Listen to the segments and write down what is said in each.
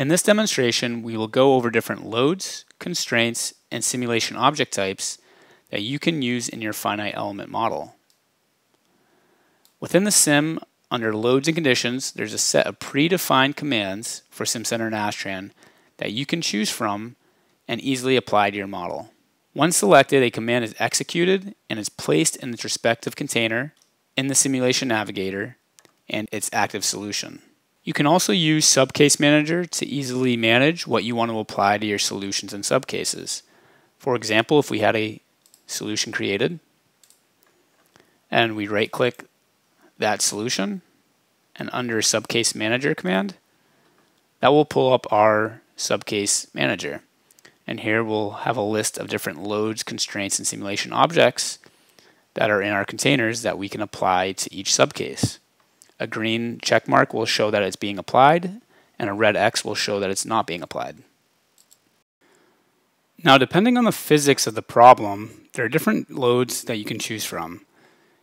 In this demonstration, we will go over different loads, constraints, and simulation object types that you can use in your finite element model. Within the sim, under loads and conditions, there's a set of predefined commands for SimCenter and Nastran that you can choose from and easily apply to your model. Once selected, a command is executed and is placed in its respective container in the Simulation Navigator and its active solution. You can also use Subcase Manager to easily manage what you want to apply to your solutions and subcases. For example, if we had a solution created and we right click that solution and under Subcase Manager command, that will pull up our Subcase Manager. And here we'll have a list of different loads, constraints, and simulation objects that are in our containers that we can apply to each subcase. A green check mark will show that it's being applied, and a red X will show that it's not being applied. Now, depending on the physics of the problem, there are different loads that you can choose from.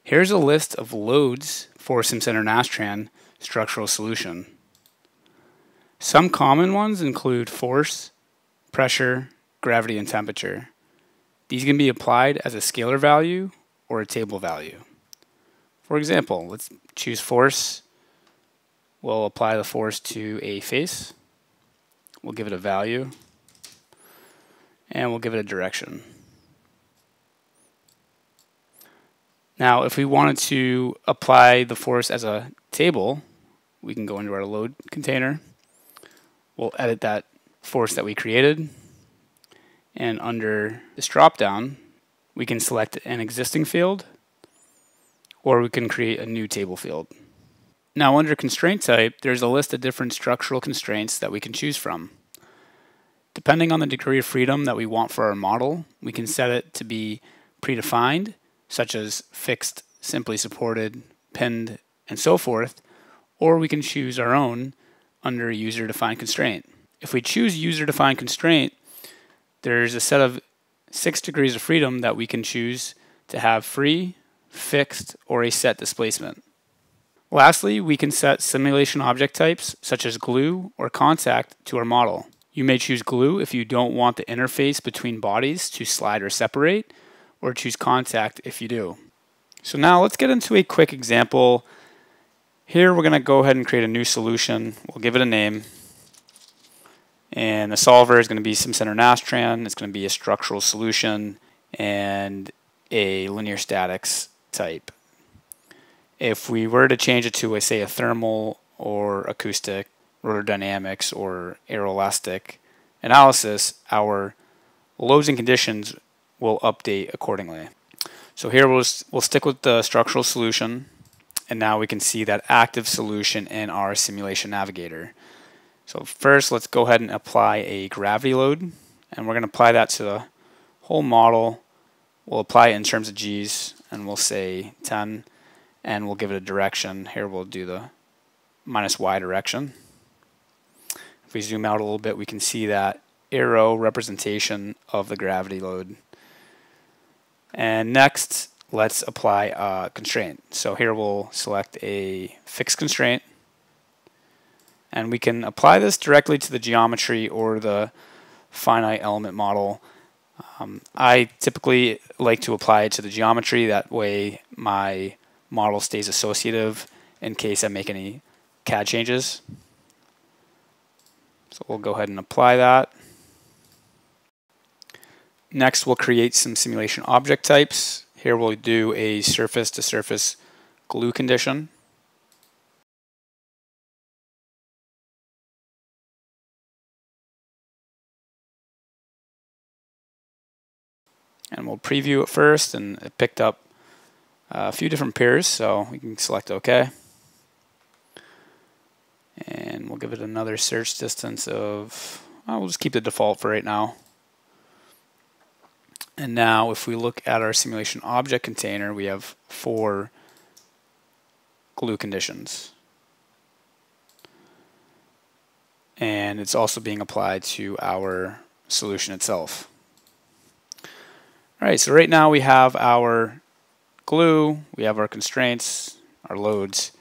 Here's a list of loads for SimCenter Nastran structural solution. Some common ones include force, pressure, gravity, and temperature. These can be applied as a scalar value or a table value. For example, let's choose force. We'll apply the force to a face. We'll give it a value. And we'll give it a direction. Now, if we wanted to apply the force as a table, we can go into our load container. We'll edit that force that we created. And under this dropdown, we can select an existing field or we can create a new table field. Now under constraint type, there's a list of different structural constraints that we can choose from. Depending on the degree of freedom that we want for our model, we can set it to be predefined, such as fixed, simply supported, pinned, and so forth, or we can choose our own under user-defined constraint. If we choose user-defined constraint, there's a set of six degrees of freedom that we can choose to have free, fixed, or a set displacement. Lastly, we can set simulation object types such as glue or contact to our model. You may choose glue if you don't want the interface between bodies to slide or separate, or choose contact if you do. So now let's get into a quick example. Here we're going to go ahead and create a new solution. We'll give it a name. And the solver is going to be SimCenter Nastran. It's going to be a structural solution and a linear statics type. If we were to change it to, a, say, a thermal or acoustic, rotor dynamics, or aeroelastic analysis, our loads and conditions will update accordingly. So here we'll, we'll stick with the structural solution, and now we can see that active solution in our simulation navigator. So first, let's go ahead and apply a gravity load, and we're going to apply that to the whole model. We'll apply it in terms of G's, and we'll say 10, and we'll give it a direction. Here we'll do the minus Y direction. If we zoom out a little bit, we can see that arrow representation of the gravity load. And next, let's apply a constraint. So here we'll select a fixed constraint, and we can apply this directly to the geometry or the finite element model. Um, I typically like to apply it to the geometry. That way my model stays associative in case I make any CAD changes. So we'll go ahead and apply that. Next, we'll create some simulation object types. Here we'll do a surface to surface glue condition. And we'll preview it first and it picked up uh, a few different pairs so we can select OK. And we'll give it another search distance of well, we'll just keep the default for right now. And now if we look at our simulation object container we have four glue conditions. And it's also being applied to our solution itself. All right, so right now we have our glue, we have our constraints, our loads.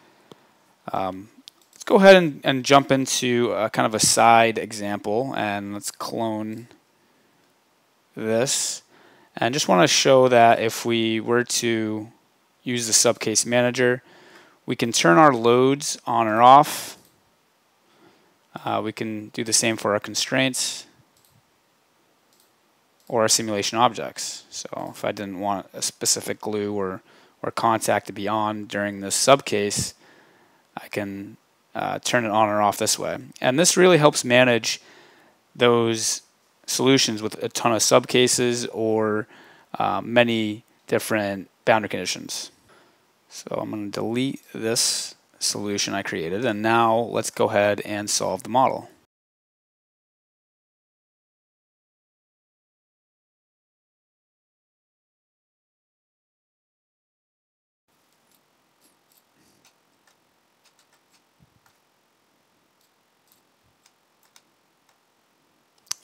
Um, let's go ahead and, and jump into a, kind of a side example and let's clone this. And just want to show that if we were to use the subcase manager, we can turn our loads on or off. Uh, we can do the same for our constraints or simulation objects. So if I didn't want a specific glue or, or contact to be on during this subcase, I can uh, turn it on or off this way. And this really helps manage those solutions with a ton of subcases or uh, many different boundary conditions. So I'm going to delete this solution I created and now let's go ahead and solve the model.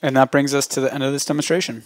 And that brings us to the end of this demonstration.